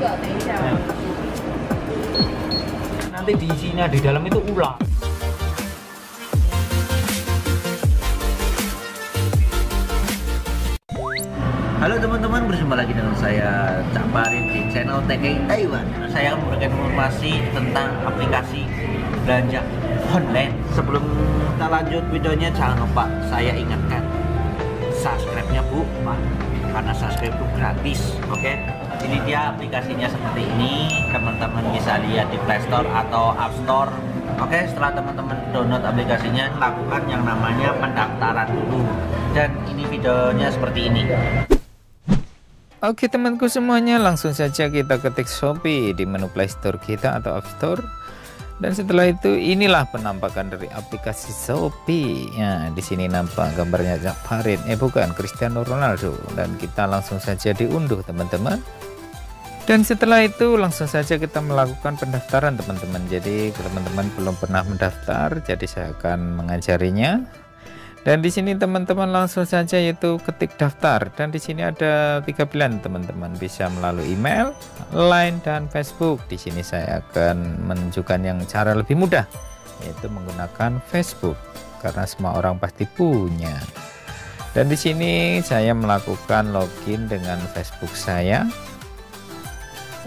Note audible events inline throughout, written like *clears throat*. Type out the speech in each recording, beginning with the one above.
Iya. Nanti di sini di dalam itu ulang Halo teman-teman, bersama lagi dengan saya Cak Caparin di channel TK Taiwan Saya memberikan informasi tentang aplikasi belanja online Sebelum kita lanjut videonya, jangan lupa saya ingatkan Subscribe-nya bu, karena subscribe itu gratis, oke? Okay? Ini dia aplikasinya seperti ini. Teman-teman bisa lihat di Play Store atau App Store. Oke, setelah teman-teman download aplikasinya, lakukan yang namanya pendaftaran dulu. Dan ini videonya seperti ini. Oke temanku semuanya langsung saja kita ketik Shopee di menu Play Store kita atau App Store. Dan setelah itu inilah penampakan dari aplikasi Shopee. Ya di sini nampak gambarnya Jack Farid. Eh bukan Cristiano Ronaldo. Dan kita langsung saja diunduh teman-teman dan setelah itu langsung saja kita melakukan pendaftaran teman-teman jadi teman-teman belum pernah mendaftar jadi saya akan mengajarinya dan di sini teman-teman langsung saja yaitu ketik daftar dan di sini ada tiga pilihan teman-teman bisa melalui email, line dan Facebook. Di sini saya akan menunjukkan yang cara lebih mudah yaitu menggunakan Facebook karena semua orang pasti punya. Dan di sini saya melakukan login dengan Facebook saya.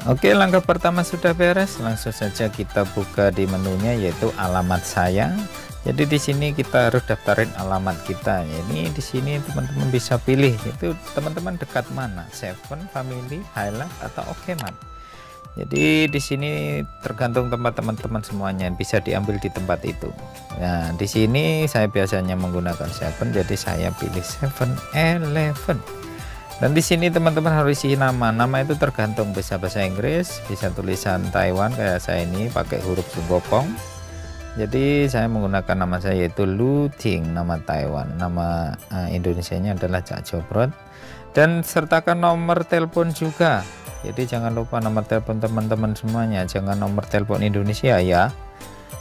Oke, langkah pertama sudah beres. Langsung saja kita buka di menunya yaitu alamat saya. Jadi di sini kita harus daftarin alamat kita. Ini di sini teman-teman bisa pilih itu teman-teman dekat mana Seven Family Highland atau Okeman. Jadi di sini tergantung tempat teman-teman semuanya bisa diambil di tempat itu. Nah di sini saya biasanya menggunakan Seven jadi saya pilih Seven Eleven dan di sini teman-teman harus isi nama. Nama itu tergantung bisa bahasa Inggris. Bisa tulisan Taiwan kayak saya ini pakai huruf Sugopong jadi saya menggunakan nama saya yaitu Lu Ting nama Taiwan. Nama uh, Indonesia nya adalah Cak Jobrot. Dan sertakan nomor telepon juga. Jadi jangan lupa nomor telepon teman-teman semuanya. Jangan nomor telepon Indonesia ya.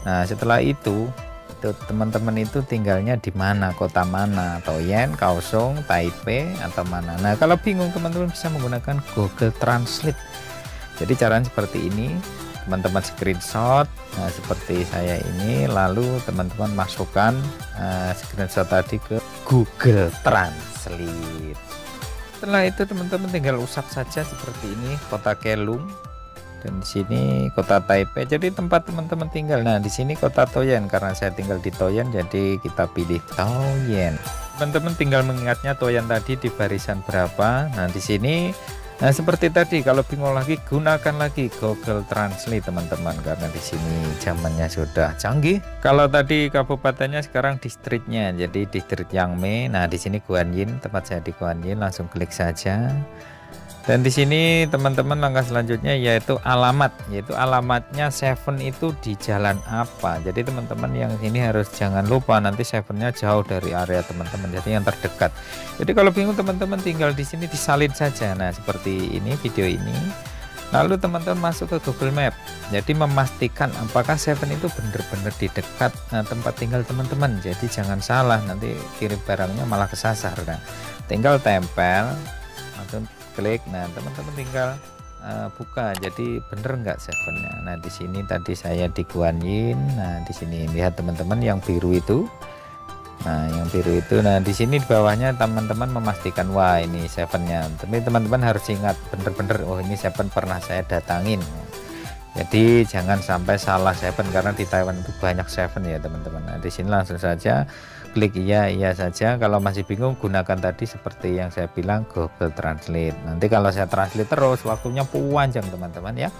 Nah setelah itu teman-teman itu tinggalnya di mana? Kota mana? Toyen, Kaohsiung, Taipei atau mana? Nah kalau bingung teman-teman bisa menggunakan Google Translate. Jadi caranya seperti ini. Teman-teman screenshot nah seperti saya ini. Lalu teman-teman masukkan uh, screenshot tadi ke Google Translate. Setelah itu teman-teman tinggal usap saja seperti ini kota Kelung dan di sini kota Taipei. Jadi tempat teman-teman tinggal. Nah di sini kota Toyen. Karena saya tinggal di Toyen jadi kita pilih Toyen. Teman-teman tinggal mengingatnya Toyen tadi di barisan berapa? Nah di sini Nah seperti tadi kalau bingung lagi gunakan lagi Google Translate teman-teman. Karena di sini zamannya sudah canggih. Kalau tadi kabupatennya sekarang distriknya. Jadi distrik Yangme. Nah di sini Guanyin. Tempat saya di Guanyin langsung klik saja. Dan di sini teman-teman langkah selanjutnya yaitu alamat yaitu alamatnya Seven itu di jalan apa. Jadi teman-teman yang ini harus jangan lupa nanti Sevennya jauh dari area teman-teman jadi yang terdekat. Jadi kalau bingung teman-teman tinggal di sini disalin saja. Nah seperti ini video ini. Lalu teman-teman masuk ke Google Map. Jadi memastikan apakah Seven itu benar-benar di dekat nah, tempat tinggal teman-teman. Jadi jangan salah nanti kirim barangnya malah kesasar. Nah, tinggal tempel klik. Nah teman-teman tinggal uh, buka. Jadi bener nggak sevennya nah di sini tadi saya di Guanyin nah di sini lihat teman-teman yang biru itu. Nah yang biru itu. Nah di sini di bawahnya teman-teman memastikan wah ini sevennya tapi teman-teman harus ingat bener-bener oh ini seven pernah saya datangin jadi jangan sampai salah seven karena di Taiwan itu banyak seven ya teman-teman. Nah di sini langsung saja klik iya iya saja. Kalau masih bingung gunakan tadi seperti yang saya bilang Google Translate. Nanti kalau saya translate terus waktunya panjang teman-teman ya.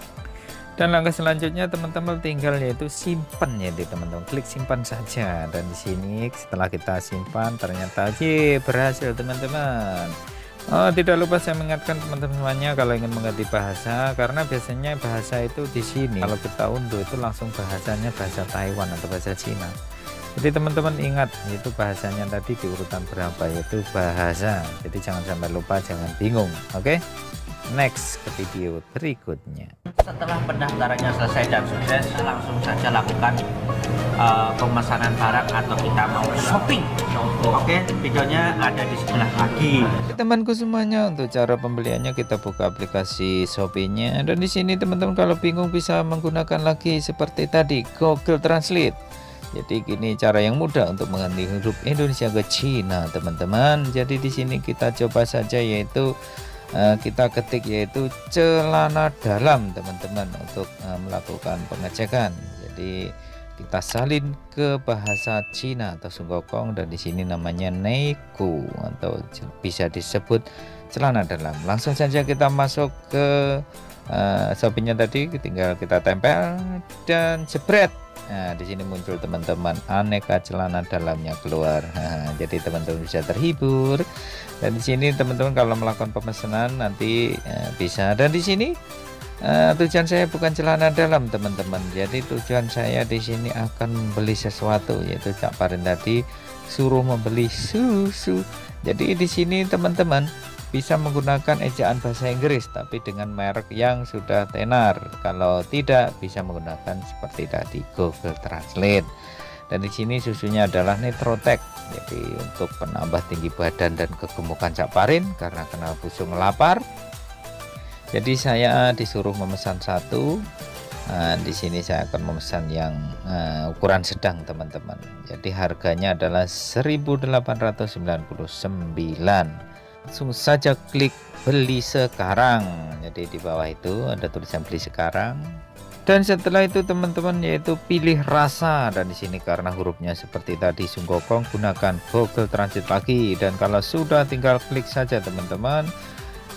Dan langkah selanjutnya teman-teman tinggal yaitu simpan ya teman-teman. Klik simpan saja. Dan di sini setelah kita simpan ternyata ye berhasil teman-teman Oh, tidak lupa saya mengingatkan teman-teman semuanya kalau ingin mengganti bahasa karena biasanya bahasa itu di sini kalau kita unduh itu langsung bahasanya bahasa Taiwan atau bahasa Cina. Jadi teman-teman ingat itu bahasanya tadi di urutan berapa yaitu bahasa. Jadi jangan sampai lupa jangan bingung oke? Okay? next ke video berikutnya. Setelah pendaftarannya selesai dan sukses langsung saja lakukan uh, pemesanan barang atau kita mau shopping. Oke, videonya ada di sebelah lagi. Temanku semuanya untuk cara pembeliannya kita buka aplikasi Shopee-nya dan di sini teman-teman kalau bingung bisa menggunakan lagi seperti tadi Google Translate. Jadi gini cara yang mudah untuk mengganti huruf Indonesia ke Cina, teman-teman. Jadi di sini kita coba saja yaitu uh, kita ketik yaitu celana dalam, teman-teman, untuk uh, melakukan pengecekan. Jadi kita salin ke bahasa Cina atau Sunggokong dan di sini namanya Neiku atau bisa disebut celana dalam. Langsung saja kita masuk ke uh, shopee tadi, tinggal kita tempel dan jebret Nah, di sini muncul teman-teman aneka celana dalamnya keluar. Nah, *laughs* jadi teman-teman bisa terhibur. Dan di sini teman-teman kalau melakukan pemesanan nanti eh, bisa. Dan di sini eh, tujuan saya bukan celana dalam, teman-teman. Jadi tujuan saya di sini akan membeli sesuatu yaitu Cak Parin tadi suruh membeli susu. Jadi di sini teman-teman bisa menggunakan ejaan bahasa Inggris tapi dengan merek yang sudah tenar kalau tidak bisa menggunakan seperti tadi Google Translate dan di sini susunya adalah Nitrotech jadi untuk penambah tinggi badan dan kegemukan caparin karena kena busung lapar jadi saya disuruh memesan satu. Nah, di sini saya akan memesan yang uh, ukuran sedang teman-teman. Jadi harganya adalah 1899 langsung saja klik beli sekarang. Jadi di bawah itu ada tulisan beli sekarang. Dan setelah itu teman-teman yaitu pilih rasa. Dan di sini karena hurufnya seperti tadi sunggokong gunakan Google Translate lagi. Dan kalau sudah tinggal klik saja teman-teman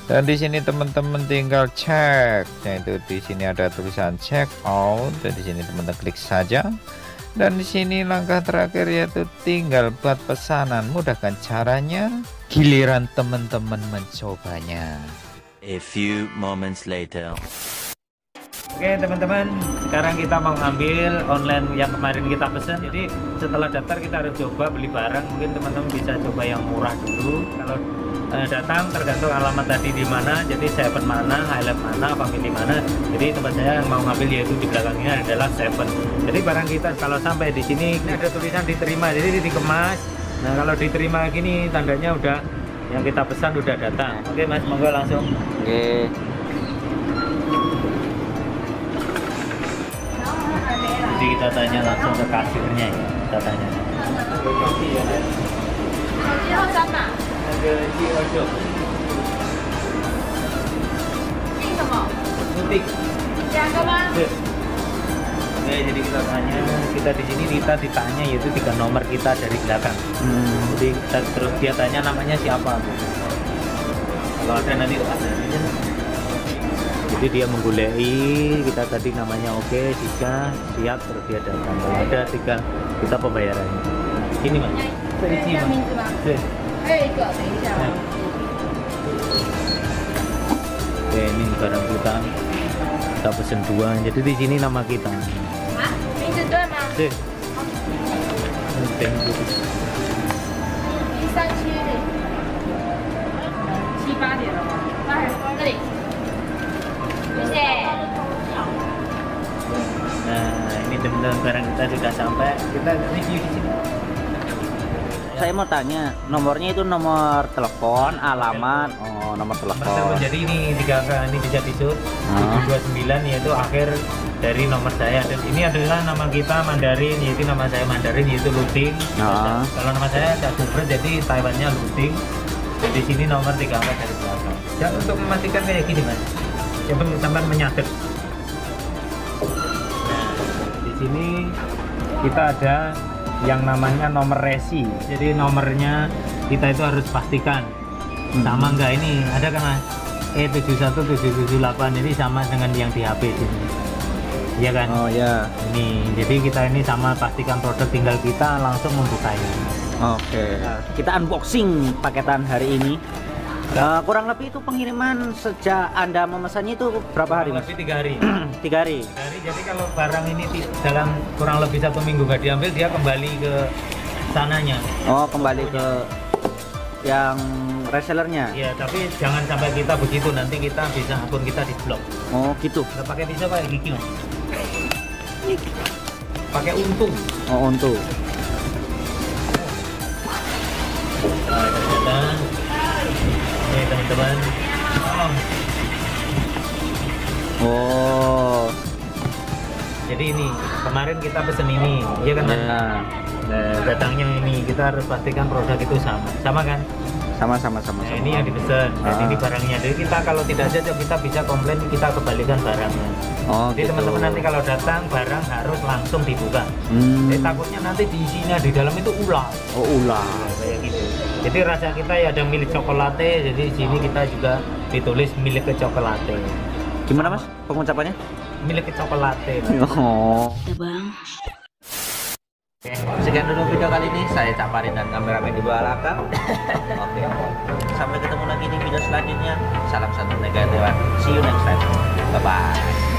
dan di sini teman-teman tinggal cek yaitu di sini ada tulisan check out dan di sini teman-teman klik saja dan di sini langkah terakhir yaitu tinggal buat pesanan mudahkan caranya giliran teman-teman mencobanya. A few moments later. Oke teman-teman, sekarang kita mau ngambil online yang kemarin kita pesan. Jadi setelah daftar kita harus coba beli barang. Mungkin teman-teman bisa coba yang murah dulu. Kalau datang tergantung alamat tadi di mana. Jadi Seven mana, Highlight mana, family mana. Jadi tempat saya mau ngambil yaitu di belakangnya adalah Seven. Jadi barang kita kalau sampai di sini ini ada tulisan diterima. Jadi dikemas Nah kalau diterima gini tandanya udah yang kita pesan udah datang. Oke mas, monggo langsung. Oke. Jadi kita tanya langsung ke kasirnya ya, kita tanya. Oke, jadi kita tanya, kita di sini kita ditanya yaitu tiga nomor kita dari belakang. Hmm. Jadi kita, terus dia tanya namanya siapa. Kalau ada nanti ada. Jadi dia menggulai kita tadi namanya oke, tiga siap terus dia datang. Kalau ada tiga kita pembayarannya. Ini mas. Ini mas. Oke, ini barang kita kita pesen dua. Jadi di sini nama kita. 对。Thank you。第三区的七八点了吗？八点这里。谢谢。Nah, ini teman-teman barang kita sudah sampai. Kita review di sini. Saya mau tanya, nomornya itu nomor telepon, alamat, oh nomor telepon. Jadi ini tiga ini bisa disut. Hmm. 29 yaitu akhir dari nomor saya dan ini adalah nama kita Mandarin yaitu nama saya Mandarin yaitu Luting nah. kalau nama saya Cakubret jadi Taiwannya Luting di sini nomor tiga angka dari belakang dan untuk memastikan kayak gini mas coba teman menyatet nah di sini kita ada yang namanya nomor resi jadi nomornya kita itu harus pastikan hmm. sama enggak ini ada kan mas E71778 ini sama dengan yang di HP sini Iya kan? Oh ya. Ini jadi kita ini sama pastikan produk tinggal kita langsung membukanya. Oke. Okay. Nah, kita unboxing paketan hari ini. Uh, kurang lebih itu pengiriman sejak anda memesannya itu berapa hari mas? Lebih tiga hari. *clears throat* tiga hari. Tiga hari. Jadi kalau barang ini dalam kurang lebih satu minggu nggak diambil, dia kembali ke sananya. Oh, kembali ke yang resellernya. Iya, tapi jangan sampai kita begitu nanti kita bisa akun kita di blok. Oh, gitu. Nggak pakai pisau kayak gigi mas. pakai untung Oh, untuk. Nah, teman-teman oh, Oh. jadi ini kemarin kita pesen ini iya kan Mas? Ya. Nah, datangnya ini kita harus pastikan produk itu sama sama kan Sama sama sama nah, sama. ini yang dipesan dan Ah. ini barangnya jadi kita kalau tidak cocok kita bisa komplain kita kembalikan barangnya Oh, jadi gitu. teman-teman nanti kalau datang barang harus langsung dibuka Hmm. Eh, takutnya nanti di isinya di dalam itu ular Oh, ulah. Nah, kayak gitu jadi rasa kita ya ada milik cokolate jadi di sini kita juga ditulis milik ke cokolate Gimana, Mas? Pengucapannya? milik ke cokolate Oh. Oke, sekian dulu video kali ini. Saya Caparin dan kameramen di belakang. Oke, sampai ketemu lagi di video selanjutnya. Salam satu negatif. See you next time. Bye bye.